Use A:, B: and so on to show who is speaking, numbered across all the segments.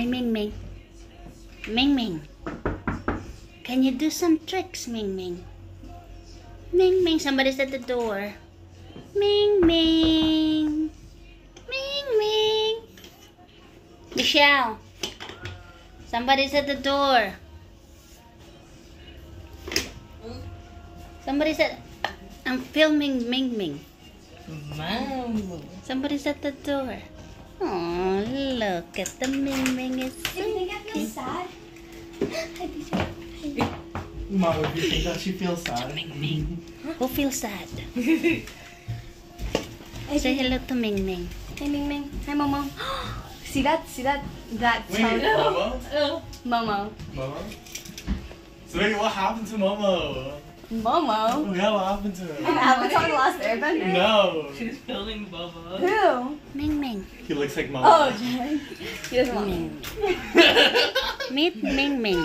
A: Hi, Ming Ming. Ming Ming. Can you do some tricks, Ming Ming? Ming Ming, somebody's at the door. Ming Ming. Ming Ming. Michelle. Somebody's at the door. Somebody's at. I'm filming Ming Ming.
B: Mom.
A: Somebody's at the door. Oh, look at the Ming Ming. It's so
C: Do you I
A: cute.
C: sad?
B: Mom, if you think that she feels sad.
A: Who feels sad? Say hello to Ming Ming.
C: Hey, Ming Ming. Hi, Momo. see that? See that? That
B: Wait,
C: sound?
B: Momo?
C: Momo.
B: Momo? So wait, what happened to Momo?
C: Momo?
B: Oh yeah, what happened to her?
C: Avatar The Last Airbender?
B: No.
D: She's filming Bubba.
C: Who?
A: Ming Ming.
B: He looks like Momo.
C: Oh, Jen. He doesn't want.
A: Ming. Meet Ming Ming.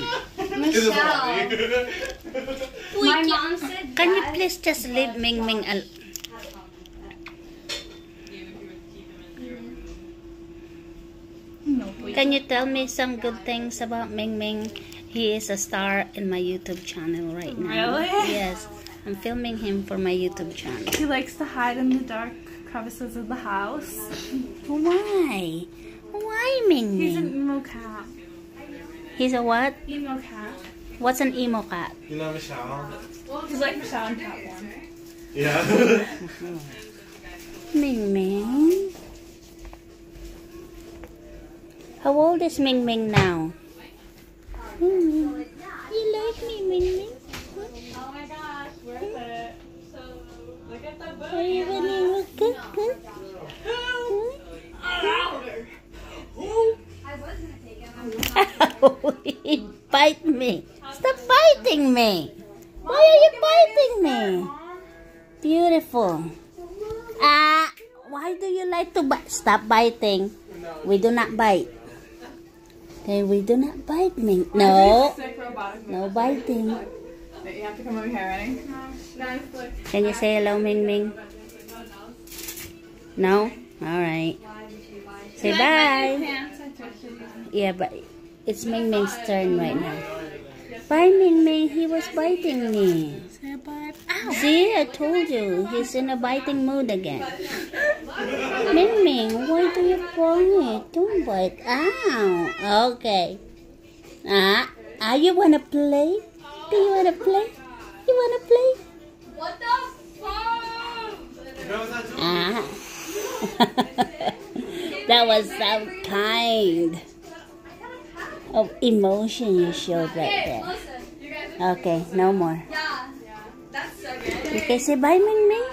C: Michelle. My mom said
A: Can you please just leave Ming Ming al-
C: No,
A: Can you tell me some good things about Ming Ming? He is a star in my YouTube channel right now.
E: Really?
A: Yes. I'm filming him for my YouTube channel.
E: He likes to hide in the dark crevices of the house.
A: Why? Why Ming
E: He's an emo cat.
A: He's a what?
E: Emo cat.
A: What's an emo cat?
B: You know Michelle?
E: He's like Michelle and Catwoman.
B: Yeah.
A: Ming Ming. How old is Ming Ming now? Ming Ming. You like me, Ming Ming?
E: Oh my gosh, worth it. So, look at the
A: Are you running with good? Good?
C: I was gonna take him.
A: Ow, he bite me. Stop biting me. Why are you biting me? Beautiful. Ah, why do you like to bite? Stop biting. We do not bite. Okay, we do not bite me. No, no biting.
E: You have to come over here, ready?
A: Can you say hello, Ming Ming? No? Alright. Say bye.
E: Pants, I touched it.
A: Yeah, but it's Ming Ming's turn right now. Bye, Ming Ming. He was biting me. See, I told you. He's in a biting mood again. Ming Ming, why do you bite? Me? Don't bite. Ow. Okay. Ah, ah, you wanna play? Do you wanna play? You wanna play?
C: What the fuck?
A: Ah. that was so kind of emotion you showed right there.
C: Listen, you guys.
A: Okay, no more.
C: Yeah. That's so good.
A: You can say bye, Ming Ming.